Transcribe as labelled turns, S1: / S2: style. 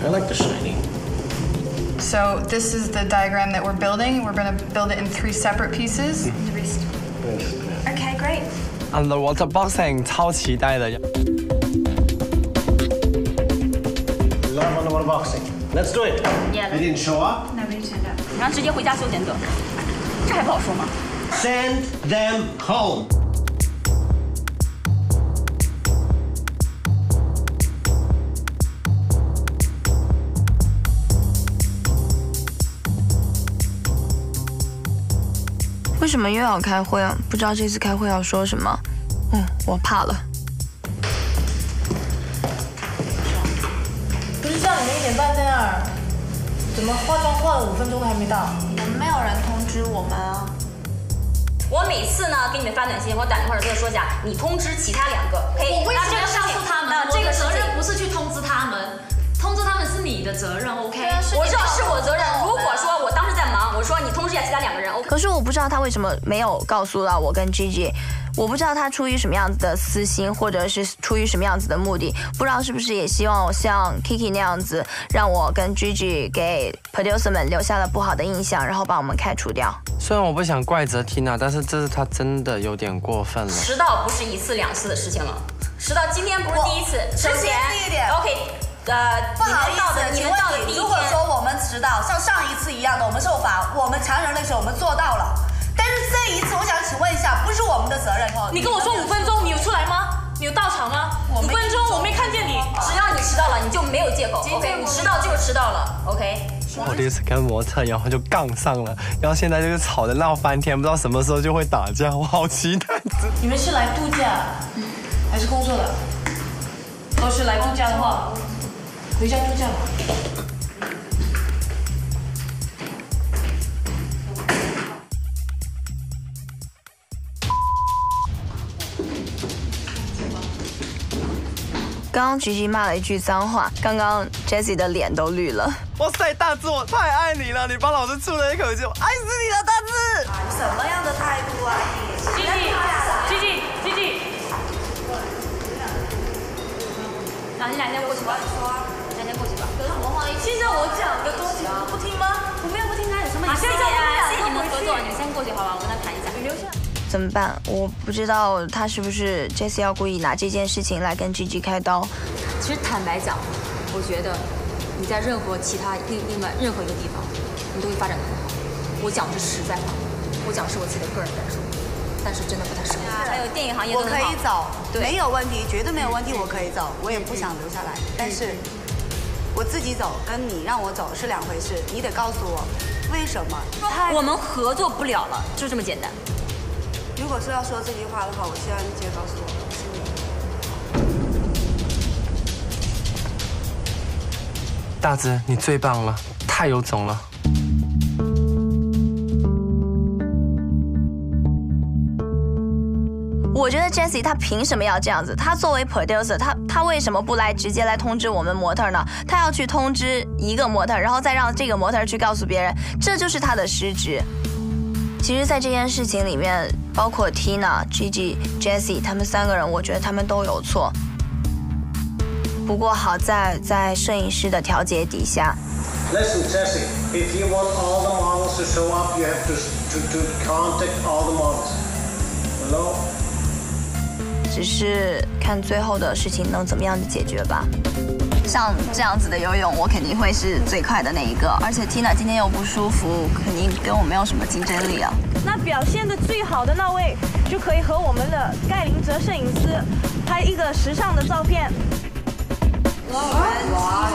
S1: I like the shiny.
S2: So this is the diagram that we're building. We're going to build it in three separate pieces.
S1: Mm-hmm.
S3: Wrist.
S1: Yes, yeah.
S3: Okay, great.
S4: Underwater boxing 超期待的。
S1: Love underwater boxing. Let's do it.
S3: Yeah,
S1: You didn't show up?
S3: Nobody turned up.
S5: 然后直接回家休闲得，这还不好说吗？
S1: Send them home.
S6: 为什么又要开会啊？不知道这次开会要说什么。嗯，我怕了。
S7: 不是叫你们一点半在那儿，怎么化妆化了五分钟还没到？
S6: 我们没有人通知我们啊。
S5: 我每次呢给你们发短信或打电话的时候说一下，你通知其他两个。OK，
S8: 我为什么要告诉他们？
S5: 那这个
S8: 责任不是去通知他们，通知他们是你的责任，OK？
S5: 我知道是我责任。如果说我当时在忙，我说你通知一下其他两个人？
S6: 可是我不知道他为什么没有告诉到我跟 Gigi，我不知道他出于什么样子的私心，或者是出于什么样子的目的，不知道是不是也希望像 Kiki 那样子，让我跟 Gigi 给 producer 们留下了不好的印象，然后把我们开除掉。
S4: 虽然我不想怪责 Tina，但是这是他真的有点过分了。
S5: 迟到不是一次两次的事情了，迟到今天不是第一次。首
S9: 先第一点
S5: ，OK，呃，
S9: 不好意思，
S5: 你
S9: 问你，如果。说我们迟到，像上一次一样的，我们受罚，我们强人类时候我们做到了，但是这一次，我想请问一下，不是我们的责任哦。
S8: 你跟我说五分钟，你有出来吗？你有到场吗？五分钟我没看见你。
S5: 只要你迟到了，你就没有借口。OK，你迟到就是迟到了。OK。
S4: 我第一次跟模特，然后就杠上了，然后现在就是吵得闹翻天，不知道什么时候就会打架，我好期待。
S7: 你们是来度假还是工作的？都是来度假的话，回家度假吧。
S6: 刚刚 Gigi 骂了一句脏话，刚刚 Jessie 的脸都绿了。
S4: 哇塞，大志，我太爱你了！你帮老师出了一口气，我爱死你了，大志！
S9: 什么样的态度啊你
S8: Gigi，
S5: 啊，你俩先过去
S7: 现在我讲的东西不听吗？
S5: 我们要不听他有什么？
S8: 啊
S5: 谢谢
S8: 现在
S5: 谢谢你们合作，你们先过去好吧？我跟他谈一下。
S7: 你留下。
S6: 怎么办？我不知道他是不是 Jessie 要故意拿这件事情来跟 Gigi 开刀。
S5: 其实坦白讲，我觉得你在任何其他另另外任何一个地方，你都会发展的很好。我讲的是实在话，我讲的是我自己的个人感受，但是真的不太适合。还有电影行业
S9: 我可以走，没有问题，绝对没有问题，我可以走，我也不想留下来。但是我自己走跟你让我走是两回事，你得告诉我为什么。
S5: 我们合作不了了，就这么简单。
S9: 如果是要说这句话的话，我希望你直接告诉我是你。
S4: 大子，你最棒了，太有种了。
S6: 我觉得 Jessie 她凭什么要这样子？她作为 producer，她她为什么不来直接来通知我们模特呢？她要去通知一个模特，然后再让这个模特去告诉别人，这就是她的失职。其实，在这件事情里面，包括 Tina、Gigi、Jessie 他们三个人，我觉得他们都有错。不过好在在摄影师的调节底下
S1: ，Listen, Tessie, if you want all the models to show up, you have to, to, to contact all the models. Hello?
S6: 只是看最后的事情能怎么样的解决吧。像这样子的游泳，我肯定会是最快的那一个。而且 Tina 今天又不舒服，肯定跟我没有什么竞争力啊。
S7: 那表现的最好的那位就可以和我们的盖林哲摄影师拍一个时尚的照片。
S9: 完全